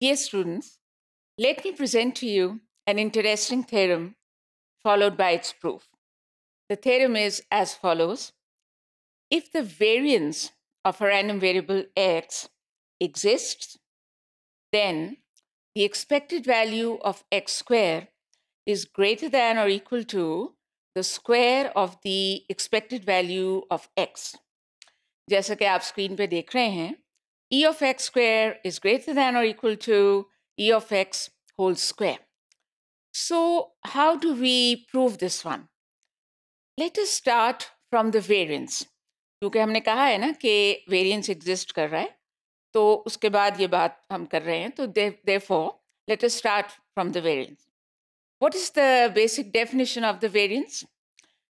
Dear students, let me present to you an interesting theorem followed by its proof. The theorem is as follows. If the variance of a random variable x exists, then the expected value of x square is greater than or equal to the square of the expected value of x. जैसा कि आप screen पे देख रहे हैं e of x square is greater than or equal to e of x whole square. So how do we prove this one? Let us start from the variance. क्योंकि हमने कहा है ना कि वेरिएंस एग्जिस्ट कर रहा है तो उसके बाद ये बात हम कर रहे हैं तो therefore let us start from the variance. What is the basic definition of the variance?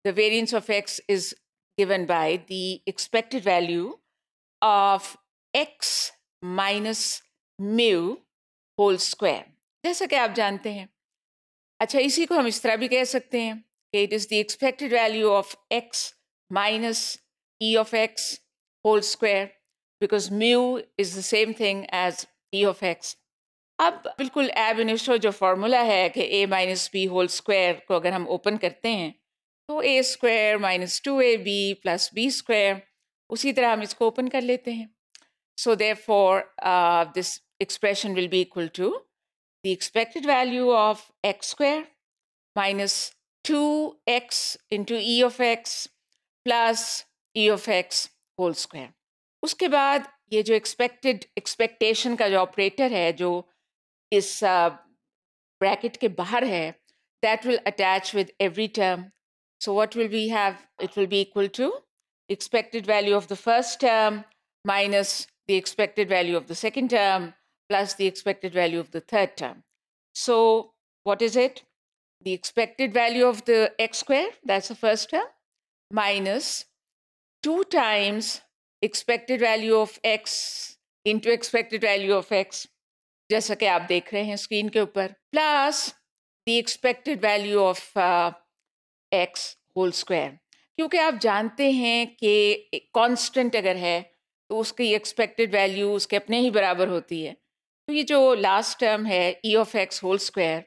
The variance of x is given by the expected value of x minus mu whole square. जैसा कि आप जानते हैं अच्छा इसी को हम इस तरह भी कह सकते हैं कि it is the expected value of x minus E of x whole square because mu is the same thing as E of x. अब बिल्कुल एब इनिशो जो फार्मूला है कि a minus B whole square को अगर हम ओपन करते हैं तो A square minus two A B plus B square उसी तरह हम इसको ओपन कर लेते हैं So therefore, uh, this expression will be equal to the expected value of x square minus 2x into e of x plus e of x whole square. उसके बाद ये जो expected expectation का जो operator है जो इस bracket के बाहर है that will attach with every term. So what will we have? It will be equal to expected value of the first term minus the expected value of the second term plus the expected value of the third term. So what is it? The expected value of the x square, that's the first term, minus 2 times expected value of x into expected value of x, जैसा कि आप देख रहे हैं screen के ऊपर plus the expected value of x whole square क्योंकि आप जानते हैं कि कांस्टेंट अगर है तो उसकी एक्सपेक्टेड वैल्यू उसके अपने ही बराबर होती है। तो ये जो लास्ट टर्म है E of X whole square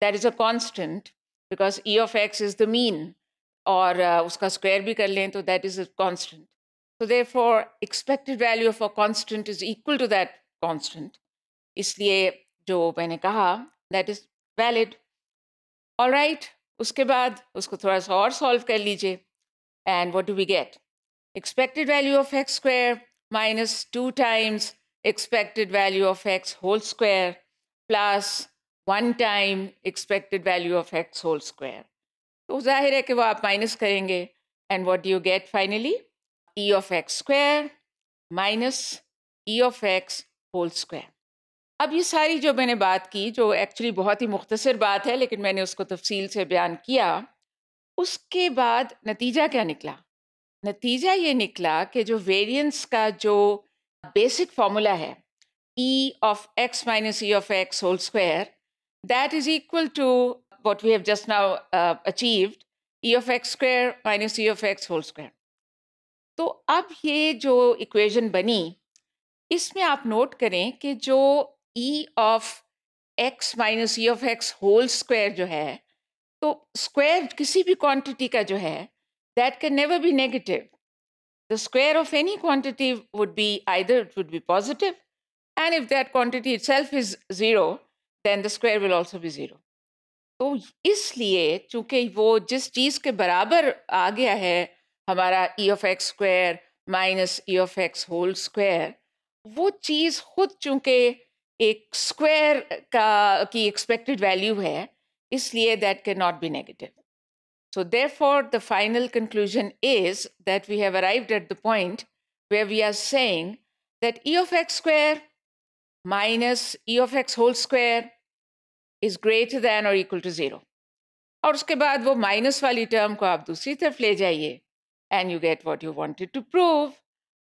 that is a constant because E of X is the mean और uh, उसका स्क्वायर भी कर लें तो that is a constant so therefore expected value of a constant is equal to that constant. इसलिए जो मैंने कहा that is valid. All right उसके बाद उसको थोड़ा सा और सॉल्व कर लीजिए। And what do we get? Expected value of x square minus 2 times expected value of x whole square plus 1 time expected value of x whole square. तो ज़ाहिर है कि वो आप माइनस करेंगे and what you get finally e of x square minus e of x whole square. अब ये सारी जो मैंने बात की जो एक्चुअली बहुत ही मुख्तसर बात है लेकिन मैंने उसको तफसील से बयान किया उसके बाद नतीजा क्या निकला नतीजा ये निकला कि जो वेरिएंस का जो बेसिक फॉर्मूला है e of x minus e of x whole square that is equal to what we have just now uh, achieved e of x square minus e of x whole square तो अब ये जो equation बनी इसमें आप note करें कि जो e of x minus e of x whole square जो है तो स्क्वायर किसी भी क्वांटिटी का जो है that can never be negative. The square of any quantity would be either it would be positive, and if that quantity itself is zero, then the square will also be zero. तो इसलिए चूँकि वो जिस चीज़ के बराबर आ गया है हमारा E of X square minus E of X whole square वो चीज़ खुद चूँकि एक स्क्वायर का की एक्सपेक्टेड वैल्यू है इसलिए that can not be negative So therefore, the final conclusion is that we have arrived at the point where we are saying that e of x square minus e of x whole square is greater than or equal to zero. और उसके बाद वो minus वाली term को आप दूसरी तरफ ले जाइए and you get what you wanted to prove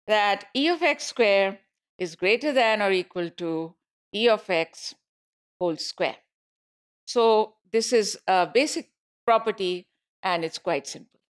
that e of x square is greater than or equal to e of x whole square. So this is a basic property and it's quite simple.